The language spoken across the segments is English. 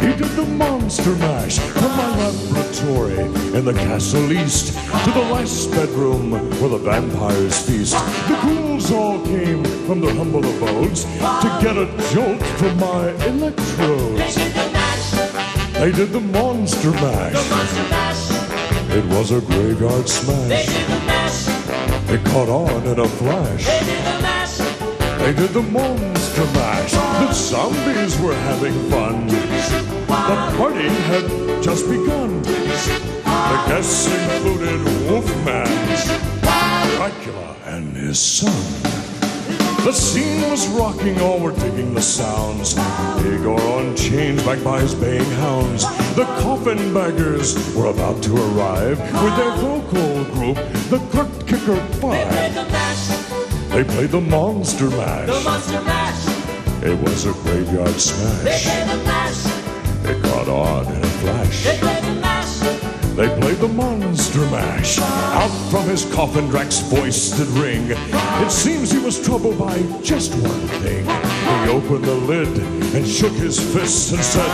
He did the monster mash from my laboratory in the castle east to the last bedroom where the vampires feast. The ghouls all came from their humble abodes to get a jolt from my They electrodes. did the mash, They did the monster the mash. monster mash. It was a graveyard smash. They did the mash, It caught on in a flash. they did the mash. They did the monster mash. The zombies were having fun. The party had just begun. The guests included Wolfman, Dracula, and his son. The scene was rocking, all were digging the sounds. Igor on chains backed by his baying hounds. The coffin baggers were about to arrive with their vocal group, the Kurt Kicker Five. Mash, They played the Monster Mash. the monster mash. It was a graveyard smash. They played the mash, It caught on in a flash. they played the mash. They played the Monster Mash. Out from his coffin, Drax's voice did ring. It seems he was troubled by just one thing. He opened the lid and shook his fist and said,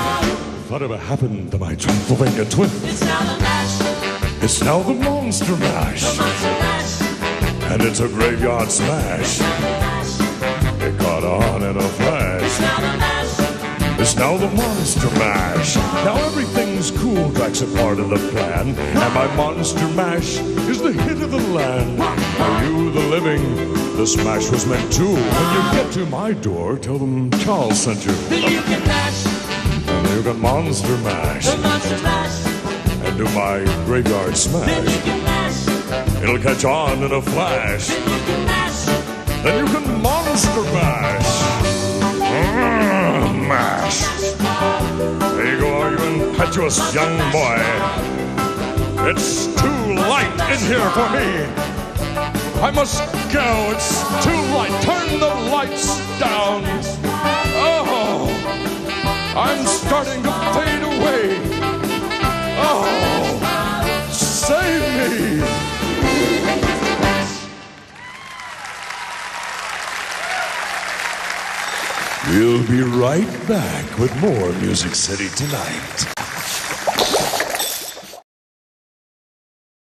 Whatever happened to my Transylvania twin? It's now the mash, It's now the Monster the monster mash. And it's a graveyard smash. It caught on in a flash. now the mash. It's now the Monster Mash. Now everything's cool, Drax a part of the plan. And my Monster Mash is the hit of the land. For you, the living, the smash was meant to. When you get to my door, tell them Charles sent you. You can mash, And you can Monster Mash the monster mash. and do my graveyard smash. It'll catch on in a flash. Then you can Monster Mash. Mm, mash. There you go, you impetuous young boy. It's too light in here for me. I must go. It's too light. Turn the lights down. Oh, I'm starting to fade We'll be right back with more Music City tonight.